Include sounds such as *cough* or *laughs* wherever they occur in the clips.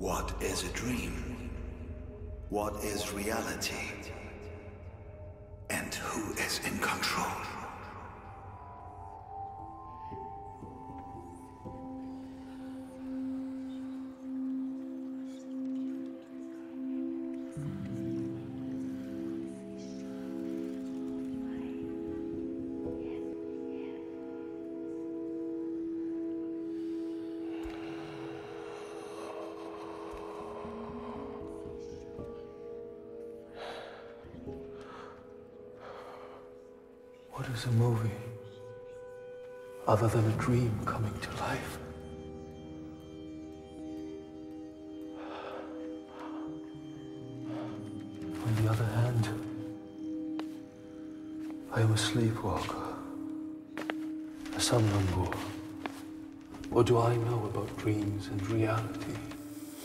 What is a dream? What is reality? And who is in control? What is a movie other than a dream coming to life? On the other hand, I am a sleepwalker, a somnambule. What do I know about dreams and reality?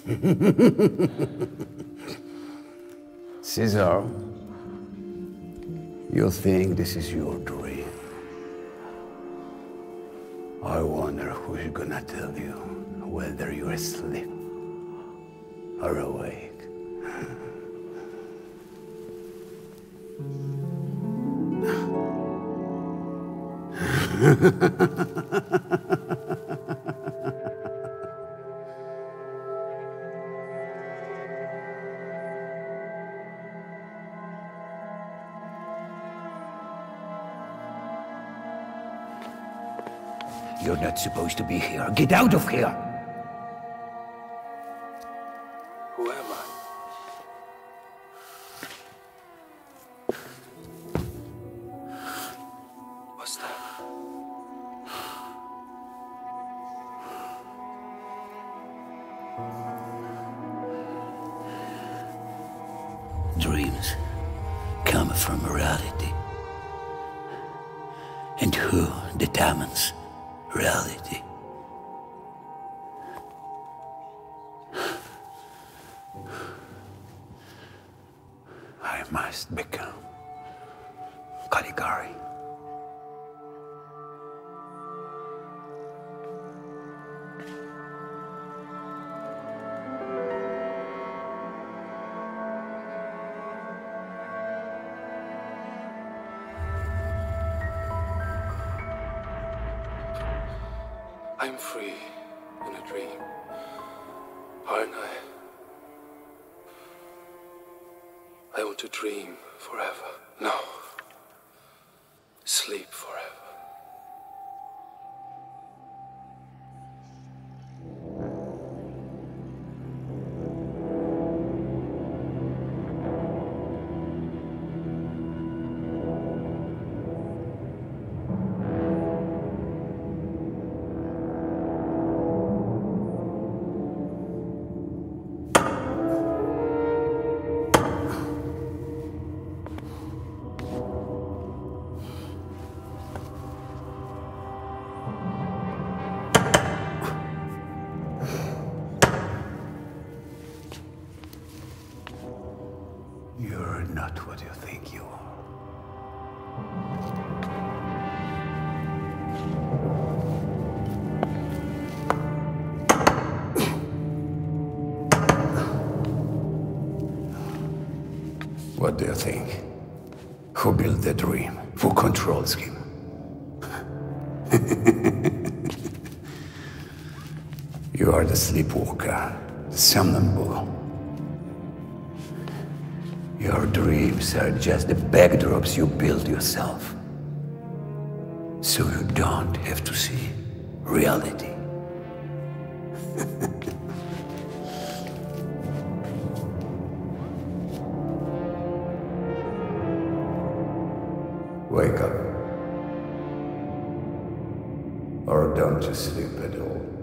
*laughs* Cesare, you think this is your dream. I wonder who's gonna tell you whether you're asleep or awake. *laughs* You're not supposed to be here. Get out of here! Who am I? What's that? Dreams come from reality. And who determines reality? I must become Caligari. I'm free in a dream, aren't I? I want to dream forever. No. Sleep forever. Not what you think you are. What do you think? Who built the dream? Who controls him? *laughs* you are the sleepwalker, the somnambule. Your dreams are just the backdrops you build yourself. So you don't have to see reality. *laughs* Wake up. Or don't you sleep at all.